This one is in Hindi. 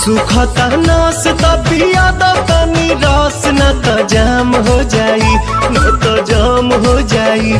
सुखता नस त पिया तनी रस न त जाम हो जाई, न त जाम हो जाई।